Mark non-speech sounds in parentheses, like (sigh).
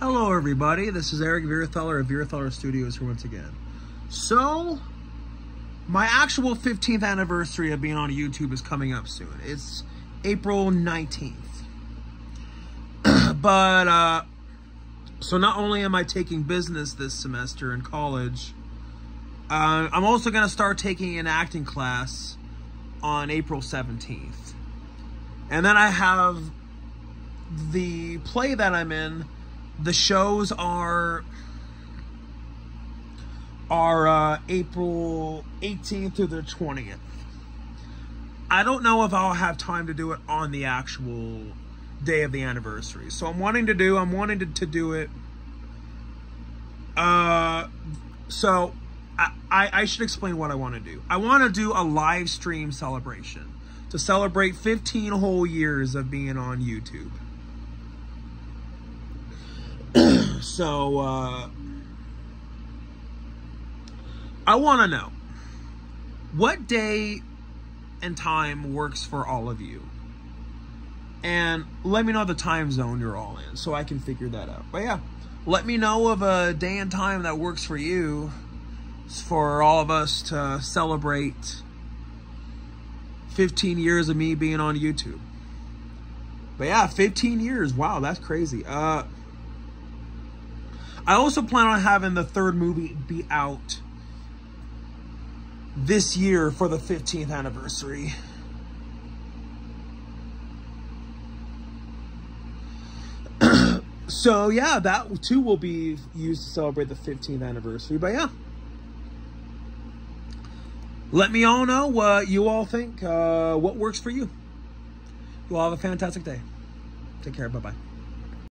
Hello, everybody. This is Eric Vierthaler of Vierthaler Studios here once again. So, my actual 15th anniversary of being on YouTube is coming up soon. It's April 19th. (clears throat) but, uh, so not only am I taking business this semester in college, uh, I'm also going to start taking an acting class on April 17th. And then I have the play that I'm in the shows are are uh, April 18th through the 20th. I don't know if I'll have time to do it on the actual day of the anniversary. So I'm wanting to do, I'm wanting to, to do it. Uh, so I, I, I should explain what I want to do. I want to do a live stream celebration to celebrate 15 whole years of being on YouTube. So, uh, I want to know what day and time works for all of you. And let me know the time zone you're all in so I can figure that out. But yeah, let me know of a day and time that works for you for all of us to celebrate 15 years of me being on YouTube. But yeah, 15 years. Wow, that's crazy. Uh, I also plan on having the third movie be out this year for the 15th anniversary. (clears throat) so yeah, that too will be used to celebrate the 15th anniversary. But yeah. Let me all know what you all think, uh, what works for you. You all have a fantastic day. Take care. Bye-bye.